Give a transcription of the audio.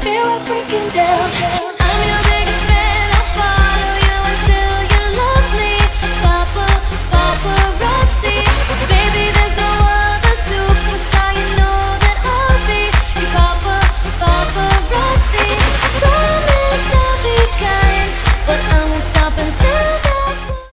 feel like breaking down.